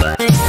Bye.